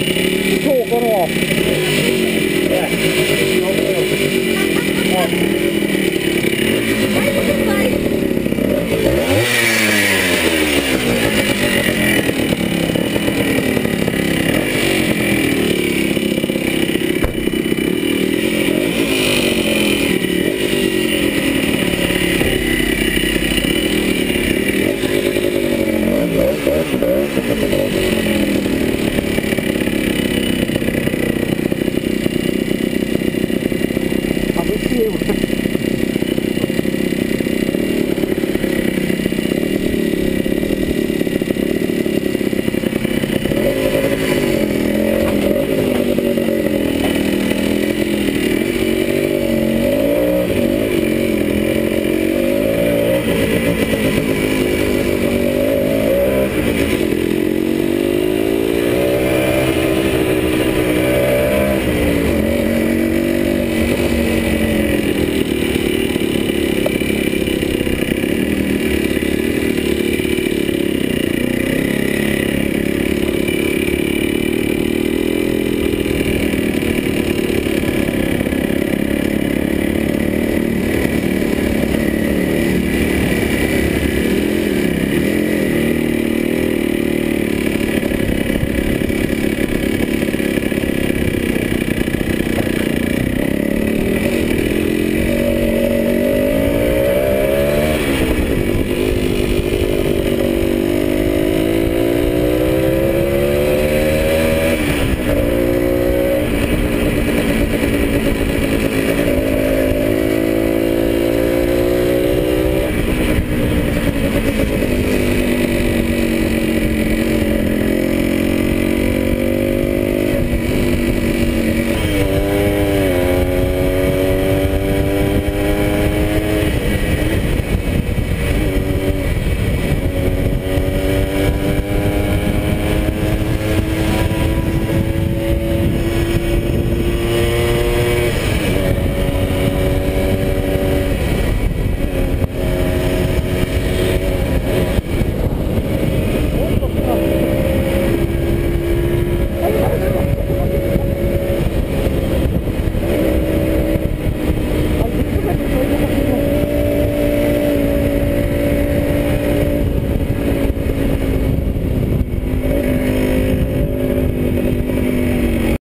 今日この、ね、